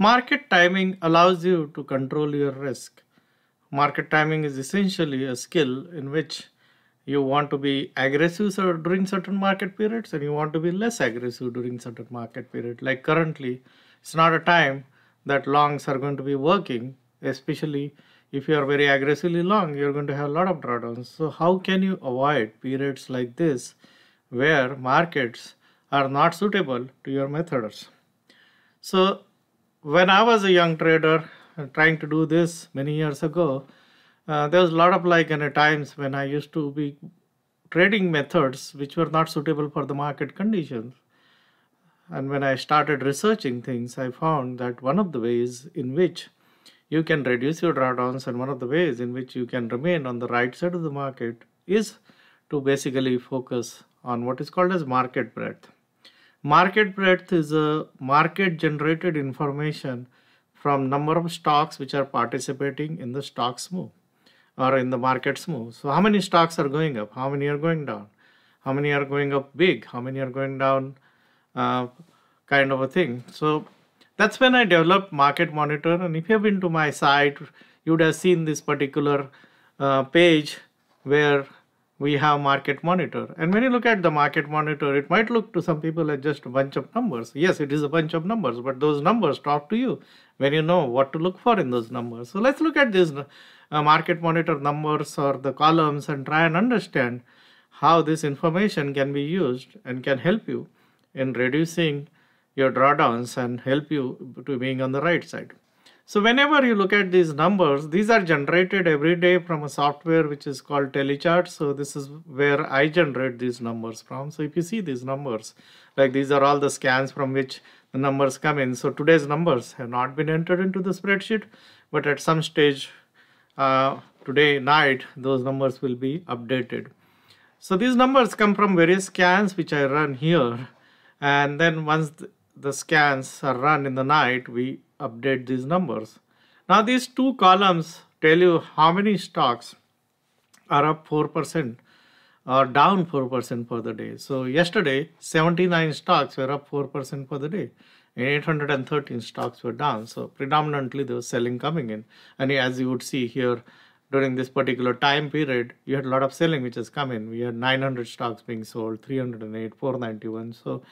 Market timing allows you to control your risk. Market timing is essentially a skill in which you want to be aggressive during certain market periods and you want to be less aggressive during certain market period. Like currently, it's not a time that longs are going to be working, especially if you are very aggressively long, you're going to have a lot of drawdowns. So how can you avoid periods like this where markets are not suitable to your methods? So when I was a young trader uh, trying to do this many years ago, uh, there was a lot of like in times when I used to be trading methods which were not suitable for the market conditions. And when I started researching things, I found that one of the ways in which you can reduce your drawdowns and one of the ways in which you can remain on the right side of the market is to basically focus on what is called as market breadth. Market breadth is a market generated information from number of stocks which are participating in the stocks move or in the markets move. So how many stocks are going up? How many are going down? How many are going up big? How many are going down uh, kind of a thing. So that's when I developed Market Monitor. And if you've been to my site, you would have seen this particular uh, page where we have Market Monitor. And when you look at the Market Monitor, it might look to some people as just a bunch of numbers. Yes, it is a bunch of numbers, but those numbers talk to you when you know what to look for in those numbers. So let's look at these uh, Market Monitor numbers or the columns and try and understand how this information can be used and can help you in reducing your drawdowns and help you to being on the right side. So whenever you look at these numbers, these are generated every day from a software which is called Telechart. So this is where I generate these numbers from. So if you see these numbers, like these are all the scans from which the numbers come in. So today's numbers have not been entered into the spreadsheet, but at some stage uh, today night, those numbers will be updated. So these numbers come from various scans which I run here. And then once the scans are run in the night, we update these numbers. Now these two columns tell you how many stocks are up 4% or down 4% for the day. So yesterday, 79 stocks were up 4% for the day. and 813 stocks were down. So predominantly there was selling coming in. And as you would see here, during this particular time period, you had a lot of selling which has come in. We had 900 stocks being sold, 308, 491. So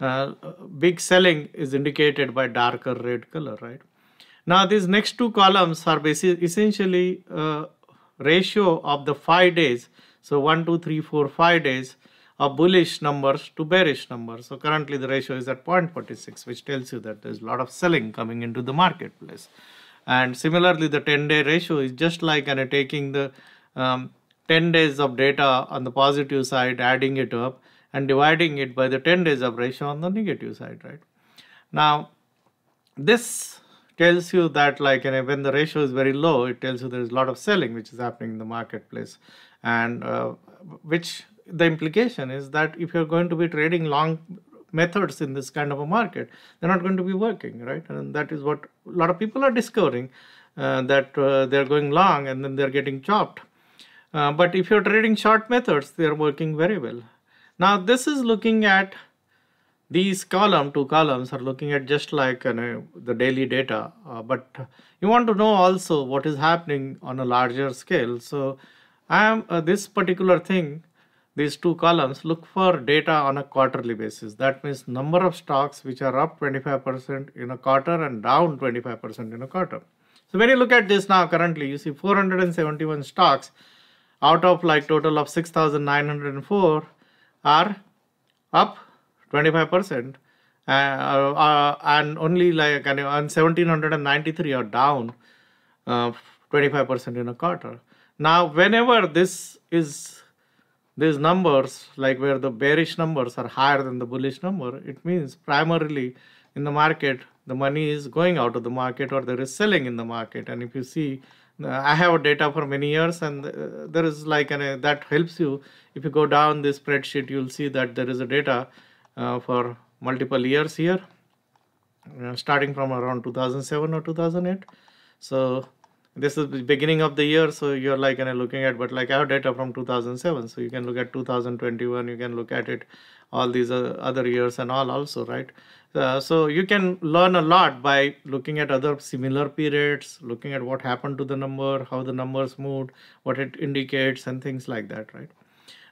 uh, big selling is indicated by darker red color, right? Now these next two columns are basically essentially uh, ratio of the five days. So one, two, three, four, five days of bullish numbers to bearish numbers. So currently the ratio is at 0.46, which tells you that there's a lot of selling coming into the marketplace. And similarly, the 10-day ratio is just like uh, taking the um, 10 days of data on the positive side, adding it up, and dividing it by the 10 days of ratio on the negative side, right? Now, this tells you that like you know, when the ratio is very low, it tells you there is a lot of selling which is happening in the marketplace. And uh, which the implication is that if you're going to be trading long methods in this kind of a market, they're not going to be working, right? And that is what a lot of people are discovering uh, that uh, they're going long and then they're getting chopped. Uh, but if you're trading short methods, they're working very well. Now this is looking at these column, two columns are looking at just like you know, the daily data, uh, but you want to know also what is happening on a larger scale. So I am uh, this particular thing, these two columns look for data on a quarterly basis. That means number of stocks which are up 25% in a quarter and down 25% in a quarter. So when you look at this now currently, you see 471 stocks out of like total of 6,904 are up 25% uh, uh, and only like and 1793 are down 25% uh, in a quarter. Now, whenever this is these numbers, like where the bearish numbers are higher than the bullish number, it means primarily in the market, the money is going out of the market or there is selling in the market. And if you see I have data for many years and uh, there is like an, uh, that helps you. If you go down this spreadsheet, you'll see that there is a data uh, for multiple years here, uh, starting from around 2007 or 2008. So this is the beginning of the year so you're like kind looking at but like i have data from 2007 so you can look at 2021 you can look at it all these other years and all also right uh, so you can learn a lot by looking at other similar periods looking at what happened to the number how the numbers moved what it indicates and things like that right?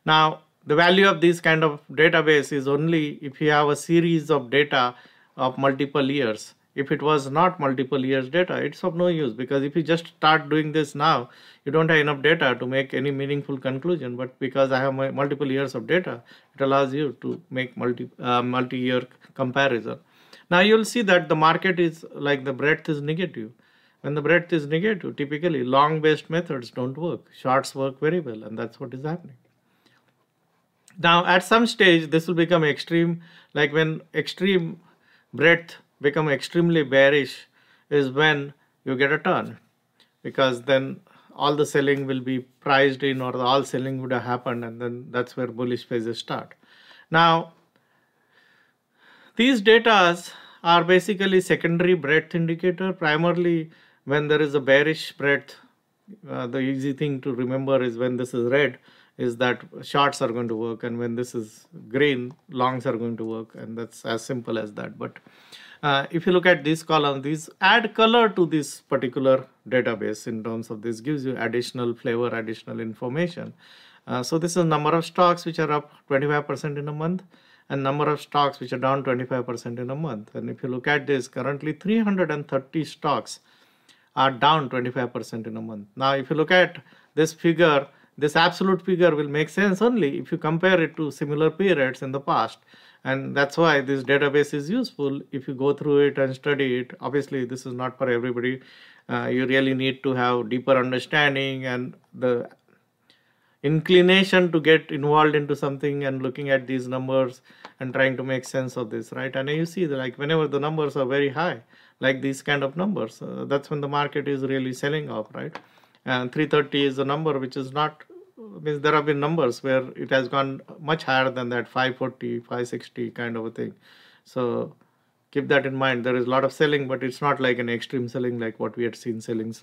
Now the value of this kind of database is only if you have a series of data of multiple years if it was not multiple years data it's of no use because if you just start doing this now you don't have enough data to make any meaningful conclusion. But because i have multiple years of data it allows you to make multi uh, multi-year comparison. Now you'll see that the market is like the breadth is negative. When the breadth is negative typically long based methods don't work. Shorts work very well and that's what is happening. Now at some stage this will become extreme like when extreme breadth become extremely bearish is when you get a turn. Because then all the selling will be priced in or all selling would have happened and then that's where bullish phases start. Now these data are basically secondary breadth indicator primarily when there is a bearish breadth. Uh, the easy thing to remember is when this is red is that shorts are going to work and when this is green longs are going to work and that's as simple as that. But uh, if you look at this column, this add color to this particular database in terms of this gives you additional flavor, additional information. Uh, so this is number of stocks which are up 25% in a month and number of stocks which are down 25% in a month. And if you look at this, currently 330 stocks are down 25% in a month. Now, if you look at this figure, this absolute figure will make sense only if you compare it to similar periods in the past and that's why this database is useful. If you go through it and study it obviously this is not for everybody. Uh, you really need to have deeper understanding and the inclination to get involved into something and looking at these numbers and trying to make sense of this right? And you see that like whenever the numbers are very high like these kind of numbers uh, that's when the market is really selling off right? And 330 is a number which is not means there have been numbers where it has gone much higher than that 540 560 kind of a thing. So keep that in mind. There is a lot of selling but it's not like an extreme selling like what we had seen selling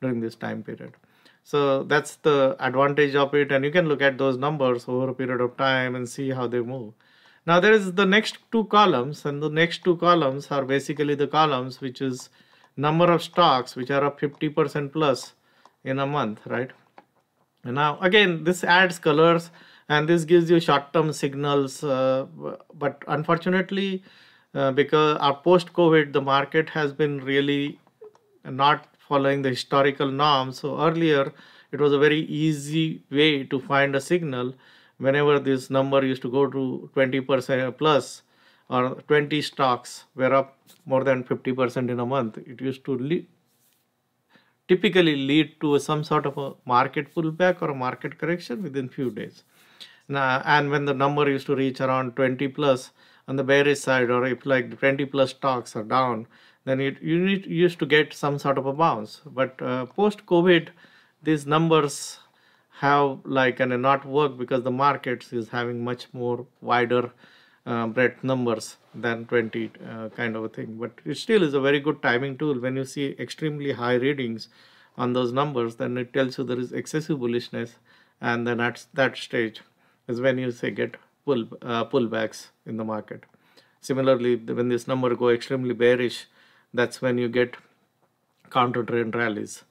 during this time period. So that's the advantage of it and you can look at those numbers over a period of time and see how they move. Now there is the next two columns and the next two columns are basically the columns which is number of stocks which are up 50% plus in a month right now again this adds colors and this gives you short-term signals uh, but unfortunately uh, because our post-covid the market has been really not following the historical norms. So earlier it was a very easy way to find a signal whenever this number used to go to 20% plus or 20 stocks were up more than 50% in a month. It used to typically lead to some sort of a market pullback or a market correction within few days. Now, and when the number used to reach around 20 plus on the bearish side, or if like 20 plus stocks are down, then it you need used to get some sort of a bounce. But uh, post COVID, these numbers have like and not work because the markets is having much more wider uh, breadth numbers than 20 uh, kind of a thing. But it still is a very good timing tool. When you see extremely high readings on those numbers then it tells you there is excessive bullishness and then at that stage is when you say get pull uh, pullbacks in the market. Similarly when this number go extremely bearish that's when you get counter trend rallies.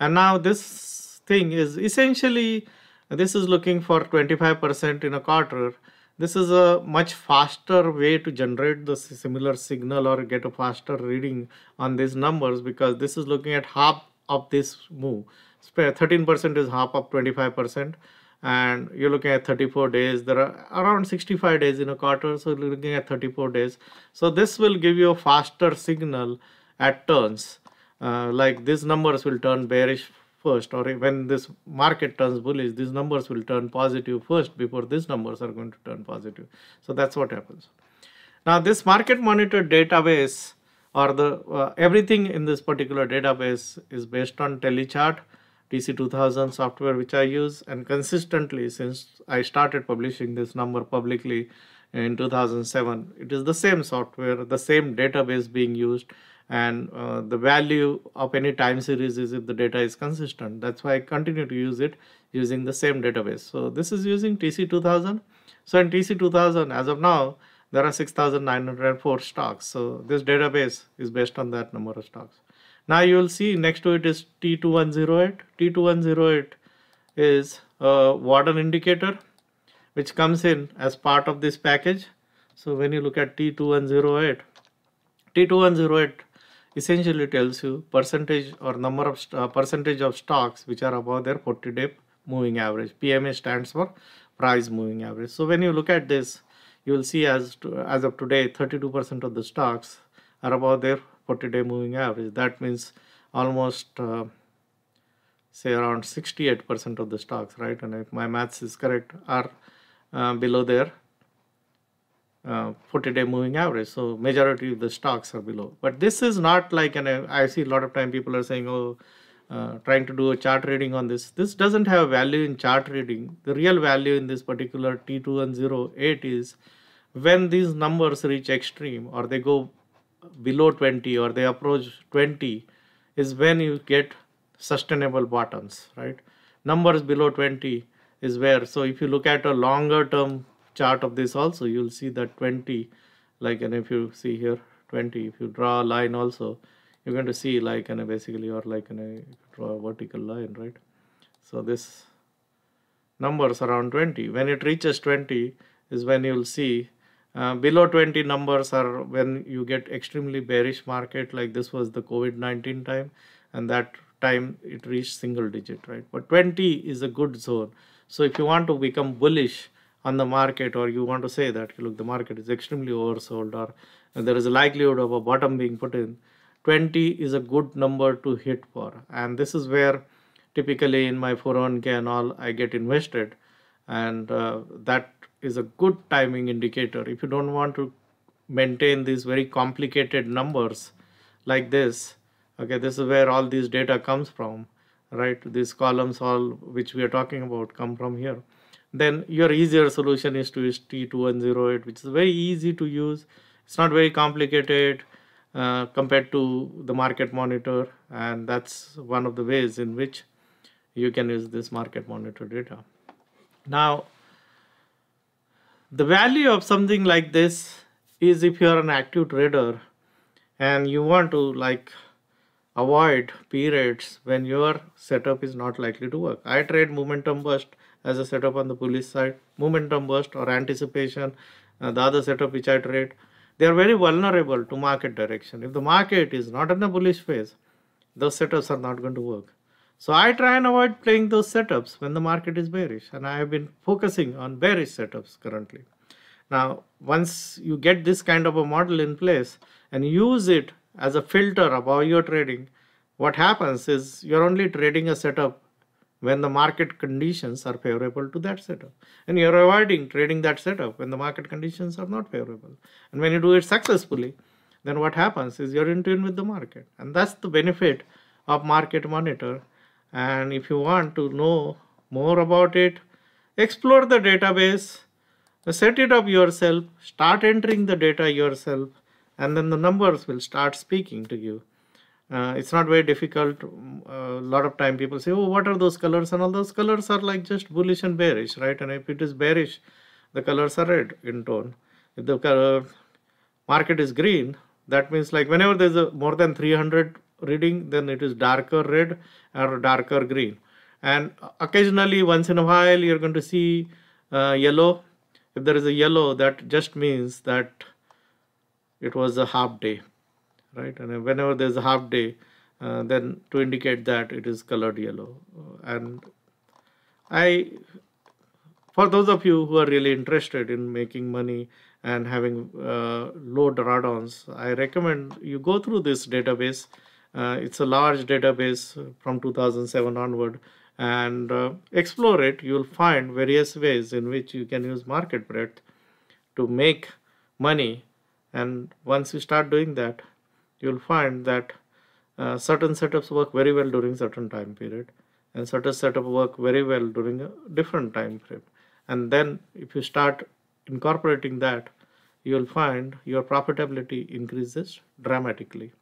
And now this thing is essentially this is looking for 25% in a quarter this is a much faster way to generate the similar signal or get a faster reading on these numbers because this is looking at half of this move. 13% is half of 25% and you're looking at 34 days. There are around 65 days in a quarter, so you're looking at 34 days. So this will give you a faster signal at turns. Uh, like these numbers will turn bearish first or when this market turns bullish these numbers will turn positive first before these numbers are going to turn positive. So that's what happens. Now this market monitor database or the uh, everything in this particular database is based on telechart tc2000 software which i use and consistently since i started publishing this number publicly in 2007 it is the same software the same database being used and uh, the value of any time series is if the data is consistent. That's why i continue to use it using the same database. So this is using tc2000 so in tc2000 as of now there are 6904 stocks. So this database is based on that number of stocks. Now you will see next to it is t2108 t2108 is a Worden indicator which comes in as part of this package. So when you look at t2108 t2108 essentially tells you percentage or number of uh, percentage of stocks which are above their 40 day moving average. Pma stands for price moving average. So when you look at this you will see as to, as of today 32% of the stocks are above their 40 day moving average. That means almost uh, say around 68% of the stocks right? And if my maths is correct are uh, below their uh, 40 day moving average. So majority of the stocks are below. But this is not like an i see a lot of time people are saying oh uh, trying to do a chart reading on this. This doesn't have value in chart reading. The real value in this particular t2108 is when these numbers reach extreme or they go below 20 or they approach 20 is when you get sustainable bottoms right? Numbers below 20 is where so if you look at a longer term chart of this also you'll see that 20 like and if you see here 20 if you draw a line also you're going to see like and basically or like and draw a vertical line right? So this numbers around 20 when it reaches 20 is when you'll see uh, below 20 numbers are when you get extremely bearish market like this was the covid-19 time and that time it reached single digit right? But 20 is a good zone. So if you want to become bullish on the market or you want to say that look the market is extremely oversold or there is a likelihood of a bottom being put in. 20 is a good number to hit for. And this is where typically in my 401k and all i get invested. And uh, that is a good timing indicator. If you don't want to maintain these very complicated numbers like this okay this is where all these data comes from right? These columns all which we are talking about come from here then your easier solution is to use T2108 which is very easy to use. It's not very complicated uh, compared to the market monitor and that's one of the ways in which you can use this market monitor data. Now the value of something like this is if you're an active trader and you want to like avoid periods when your setup is not likely to work. I trade momentum burst as a setup on the bullish side. Momentum burst or anticipation uh, the other setup which i trade. They are very vulnerable to market direction. If the market is not in a bullish phase those setups are not going to work. So i try and avoid playing those setups when the market is bearish and i have been focusing on bearish setups currently. Now once you get this kind of a model in place and use it as a filter about your trading what happens is you're only trading a setup when the market conditions are favorable to that setup. And you're avoiding trading that setup when the market conditions are not favorable. And when you do it successfully, then what happens is you're in tune with the market. And that's the benefit of Market Monitor. And if you want to know more about it, explore the database, set it up yourself, start entering the data yourself, and then the numbers will start speaking to you uh, it's not very difficult a uh, lot of time people say oh what are those colors? And all those colors are like just bullish and bearish right? And if it is bearish the colors are red in tone. If the color market is green that means like whenever there's a more than 300 reading then it is darker red or darker green. And occasionally once in a while you're going to see uh, yellow. If there is a yellow that just means that it was a half day right? And whenever there's a half day uh, then to indicate that it is colored yellow. And I for those of you who are really interested in making money and having uh, low drawdowns I recommend you go through this database. Uh, it's a large database from 2007 onward. And uh, explore it. You'll find various ways in which you can use market breadth to make money. And once you start doing that you'll find that uh, certain setups work very well during certain time period and certain setup work very well during a different time frame. And then if you start incorporating that you'll find your profitability increases dramatically